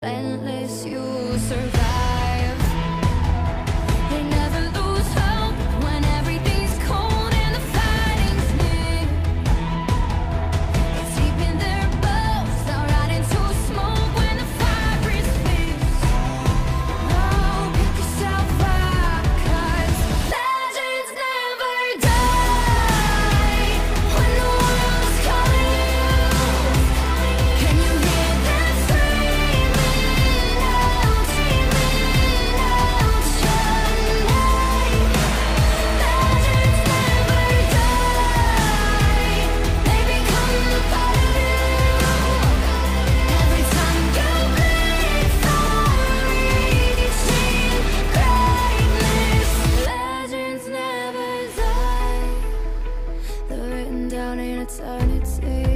Endless you survive. Down in eternity